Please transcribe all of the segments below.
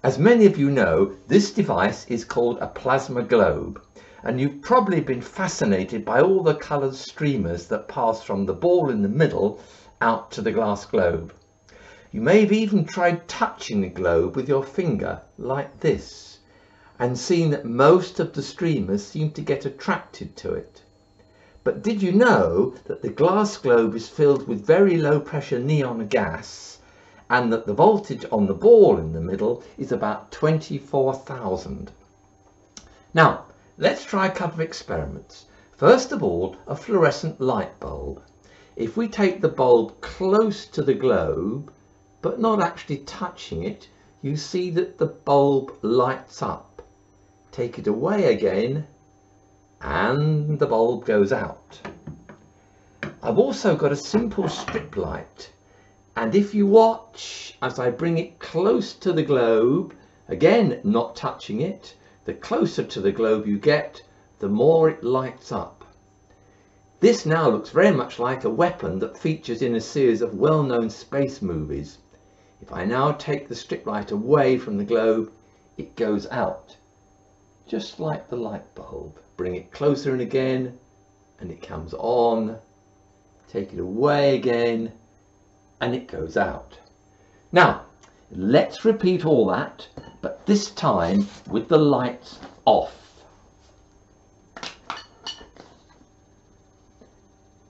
As many of you know, this device is called a plasma globe and you've probably been fascinated by all the coloured streamers that pass from the ball in the middle out to the glass globe. You may have even tried touching the globe with your finger like this and seen that most of the streamers seem to get attracted to it. But did you know that the glass globe is filled with very low pressure neon gas and that the voltage on the ball in the middle is about 24,000? Now, Let's try a couple of experiments. First of all, a fluorescent light bulb. If we take the bulb close to the globe, but not actually touching it, you see that the bulb lights up. Take it away again, and the bulb goes out. I've also got a simple strip light, and if you watch as I bring it close to the globe, again not touching it, the closer to the globe you get, the more it lights up. This now looks very much like a weapon that features in a series of well-known space movies. If I now take the strip light away from the globe, it goes out, just like the light bulb. Bring it closer in again, and it comes on. Take it away again, and it goes out. Now, let's repeat all that but this time with the lights off.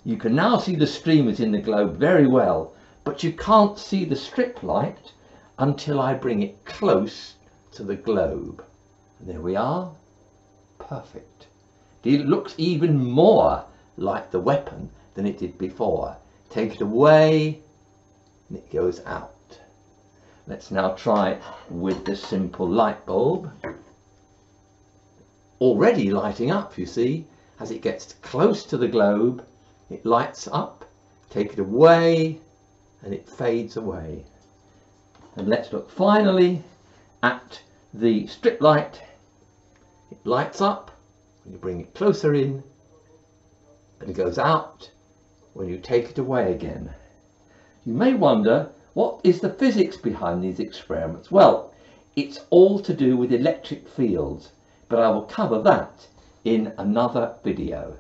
You can now see the streamers in the globe very well, but you can't see the strip light until I bring it close to the globe. And there we are, perfect. It looks even more like the weapon than it did before. Take it away and it goes out. Let's now try with the simple light bulb. Already lighting up, you see, as it gets close to the globe, it lights up, take it away, and it fades away. And let's look finally at the strip light. It lights up when you bring it closer in, and it goes out when you take it away again. You may wonder what is the physics behind these experiments? Well, it's all to do with electric fields, but I will cover that in another video.